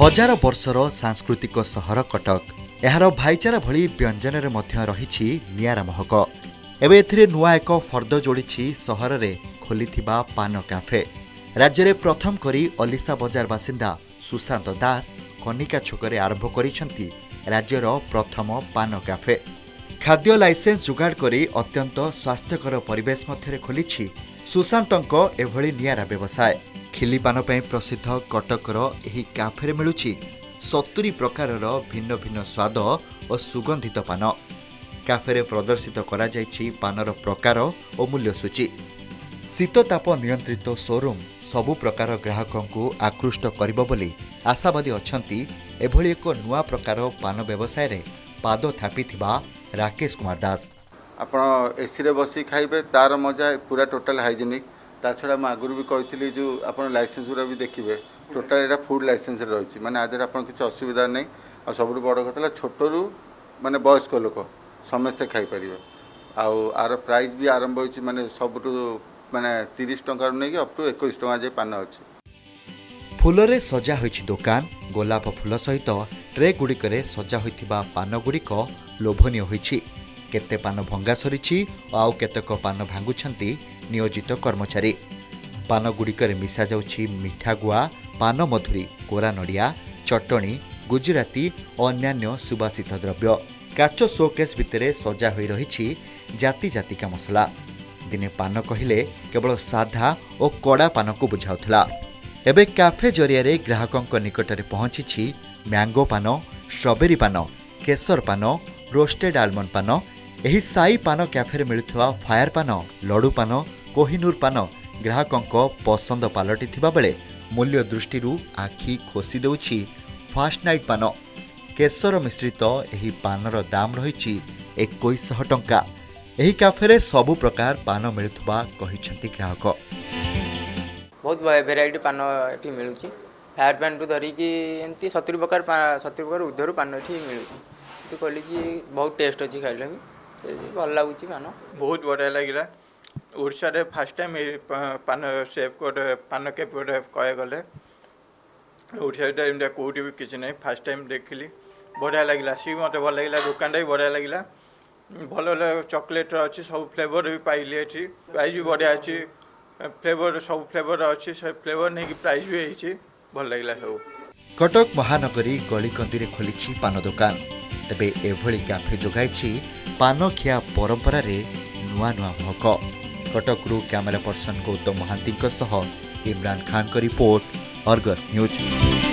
ହଜାର ବର୍ଷର ସାଂସ୍କୃତିକ ସହର କଟକ। ଏହାର ଭାଇଚାରା ଭଳି ବ୍ୟଞ୍ଜନରେ ମଧ୍ୟ ରହିଛି ନିଆରା ମହକ। ଏବେ ଏଥିରେ ନୂଆ ଏକ ଫର୍ଦ୍ଦ ଯୋଡ଼ିଛି ସହରରେ ଖୋଲିଥିବା ପାନ କ୍ୟାଫେ। ରାଜ୍ୟରେ ପ୍ରଥମ କରି ଅଲିସା ବଜାର ବାସିନ୍ଦା ସୁଶାନ୍ତ ଦାସ କନିକା ଛକରେ ଆରମ୍ଭ କରିଛନ୍ତି ରାଜ୍ୟର ପ୍ରଥମ ପାନ କ୍ୟାଫେ। ଖାଦ୍ୟ ଲାଇସେନ୍ସ ଯୋଗାଡ଼ କରି ଅତ୍ୟନ୍ତ ସ୍ୱାସ୍ଥ୍ୟକର ପରିବେଶ ମଧ୍ୟରେ ଖୋଲିଛି ସୁଶାନ୍ତଙ୍କ ଏଭଳି ନିଆରା ବ୍ୟବସାୟ। ଖିଲିପାନ ପାଇଁ ପ୍ରସିଦ୍ଧ କଟକର ଏହି କ୍ୟାଫେରେ ମିଳୁଛି ସତୁରି ପ୍ରକାରର ଭିନ୍ନ ଭିନ୍ନ ସ୍ୱାଦ ଓ ସୁଗନ୍ଧିତ ପାନ। କ୍ୟାଫେରେ ପ୍ରଦର୍ଶିତ କରାଯାଇଛି ପାନର ପ୍ରକାର ଓ ମୂଲ୍ୟସୂଚୀ। ଶୀତତାପ ନିୟନ୍ତ୍ରିତ ଶୋରୁମ୍ ସବୁ ପ୍ରକାର ଗ୍ରାହକଙ୍କୁ ଆକୃଷ୍ଟ କରିବ ବୋଲି ଆଶାବାଦୀ ଅଛନ୍ତି ଏଭଳି ଏକ ନୂଆ ପ୍ରକାର ପାନ ବ୍ୟବସାୟରେ ପାଦ ଥାପିଥିବା ରାକେଶ କୁମାର ଦାସ। ଆପଣ ଏସିରେ ବସି ଖାଇବେ ତାର ମଜା ପୁରା ଟୋଟାଲ ହାଇଜେନିକ୍ ତା ଛଡ଼ା ମୁଁ ଆଗରୁ ବି କହିଥିଲି ଯେଉଁ ଆପଣ ଲାଇସେନ୍ସ ଗୁଡ଼ା ବି ଦେଖିବେ ଟୋଟାଲ ଏଇଟା ଫୁଡ୍ ଲାଇସେନ୍ସରେ ରହିଛି। ମାନେ ଆ ଦେହରେ ଆପଣ କିଛି ଅସୁବିଧା ନାହିଁ। ଆଉ ସବୁଠୁ ବଡ଼ କଥା ହେଲା ଛୋଟରୁ ମାନେ ବୟସ୍କ ଲୋକ ସମସ୍ତେ ଖାଇପାରିବେ। ଆଉ ଆର ପ୍ରାଇସ୍ ବି ଆରମ୍ଭ ହୋଇଛି ମାନେ ସବୁଠୁ ମାନେ ତିରିଶ ଟଙ୍କାରୁ ନେଇକି ଅପ୍ ଟୁ ଏକୋଇଶ ଟଙ୍କା ଯାଏ ପାନ ଅଛି। ଫୁଲରେ ସଜା ହୋଇଛି ଦୋକାନ ଗୋଲାପ ଫୁଲ ସହିତ ଟ୍ରେ ଗୁଡ଼ିକରେ ସଜା ହୋଇଥିବା ପାନଗୁଡ଼ିକ ଲୋଭନୀୟ ହୋଇଛି। କେତେ ପାନ ଭଙ୍ଗା ସରିଛି ଓ ଆଉ କେତେକ ପାନ ଭାଙ୍ଗୁଛନ୍ତି ନିୟୋଜିତ କର୍ମଚାରୀ। ପାନଗୁଡ଼ିକରେ ମିଶାଯାଉଛି ମିଠା ଗୁଆ ପାନ ମଧୁରୀ କୋରା ନଡ଼ିଆ ଚଟଣି ଗୁଜୁରାତି ଓ ଅନ୍ୟାନ୍ୟ ସୁବାସିତ ଦ୍ରବ୍ୟ। କାଚ ଶୋକେସ୍ ଭିତରେ ସଜା ହୋଇ ରହିଛି ଜାତି ଜାତିକା ମସଲା। ଦିନେ ପାନ କହିଲେ କେବଳ ସାଧା ଓ କଡ଼ା ପାନକୁ ବୁଝାଉଥିଲା। ଏବେ କ୍ୟାଫେ ଜରିଆରେ ଗ୍ରାହକଙ୍କ ନିକଟରେ ପହଞ୍ଚିଛି ମ୍ୟାଙ୍ଗୋ ପାନ ଷ୍ଟ୍ରବେରୀ ପାନ କେଶର ପାନ ରୋଷ୍ଟେଡ୍ ଆଲମଣ୍ଡ ପାନ ଏହି ସାଇ ପାନ କ୍ୟାଫେରେ ମିଳୁଥିବା ଫାୟାର ପାନ ଲଡ଼ୁ ପାନ କୋହିନୁର ପାନ ଗ୍ରାହକଙ୍କ ପସନ୍ଦ ପାଲଟିଥିବା ବେଳେ ମୂଲ୍ୟ ଦୃଷ୍ଟିରୁ ଆଖି ଖୋସି ଦେଉଛି ଫାଷ୍ଟ ନାଇଟ୍ ପାନ। କେଶର ମିଶ୍ରିତ ଏହି ପାନର ଦାମ ରହିଛି ଏକୋଇଶଶହ ଟଙ୍କା। ଏହି କ୍ୟାଫେରେ ସବୁ ପ୍ରକାର ପାନ ମିଳୁଥିବା କହିଛନ୍ତି ଗ୍ରାହକ। ବହୁତ ଭେରାଇଟି ପାନ ଏଠି ମିଳୁଛି। ଫାୟାର ପ୍ୟାନ୍ଠୁ ଧରିକି ଏମିତି ସତୁରି ପ୍ରକାର ସତୁରି ପ୍ରକାର ଉର୍ଦ୍ଧ୍ୱରୁ ପାନ ଏଠି ମିଳୁଛି। ଏଠି ଖୋଲିଛି ବହୁତ ଟେଷ୍ଟ ଅଛି ଖାଇଲେ ବି। ଭଲ ଲାଗୁଛି ପାନ। ବହୁତ ବଢ଼ିଆ ଲାଗିଲା। ଓଡ଼ିଶାରେ ଫାର୍ଷ୍ଟ ଟାଇମ୍ ଏଇ ପା- ପାନ ସେପ୍ ଗୋଟେ ପାନ କେପ୍ ଗୋଟେ କହିବାକୁ ଗଲେ ଓଡ଼ିଶାରେ ଏମିତିଆ କେଉଁଠି ବି କିଛି ନାହିଁ ଫାର୍ଷ୍ଟ ଟାଇମ୍ ଦେଖିଲି। ବଢ଼ିଆ ଲାଗିଲା ସିଏ ବି ମୋତେ ଭଲ ଲାଗିଲା ଦୋକାନଟା ବି ବଢ଼ିଆ ଲାଗିଲା। ଭଲ ଭଲ ଚକୋଲେଟ୍ର ଅଛି ସବୁ ଫ୍ଲେଭର୍ ବି ପାଇଲି ଏଠି। ପ୍ରାଇସ୍ ବି ବଢ଼ିଆ ଅଛି ଫ୍ଲେଭର୍ ସବୁ ଫ୍ଲେଭର୍ ଅଛି ସେ ଫ୍ଲେଭର୍ ନେଇକି ପ୍ରାଇସ୍ ବି ହେଇଛି ଭଲ ଲାଗିଲା ସବୁ। କଟକ ମହାନଗରୀ ଗଳିକନ୍ଦିରେ ଖୋଲିଛି ପାନ ଦୋକାନ। ତେବେ ଏଭଳି କ୍ୟାଫେ ଯୋଗାଇଛି ପାନଖିଆ ପରମ୍ପରାରେ ନୂଆ ନୂଆ ମହକ। କଟକରୁ କ୍ୟାମେରା ପର୍ସନ ଗୌତମ ମହାନ୍ତିଙ୍କ ସହ ଇମ୍ରାନ ଖାନଙ୍କ ରିପୋର୍ଟ ଅର୍ଗସ୍ ନ୍ୟୁଜ୍।